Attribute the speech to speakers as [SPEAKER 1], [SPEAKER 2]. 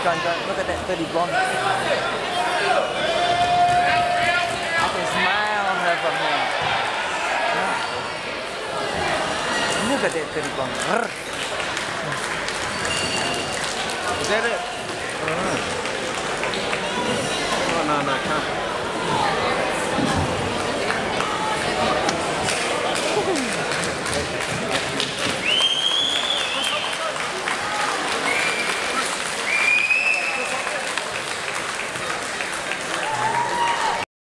[SPEAKER 1] Look at that pretty blonde. I can smile on her from here. Look at that pretty blonde. Rrr. Is that it?